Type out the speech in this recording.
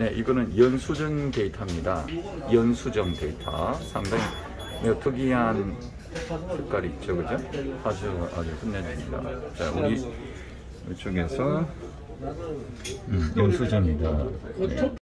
네, 이거는 연수정 데이터입니다. 연수정 데이터. 상당히 매우 특이한 색깔이 있죠, 그죠? 아주 아주 끝내줍니다. 자, 우리 이쪽에서 음, 연수정입니다. 네.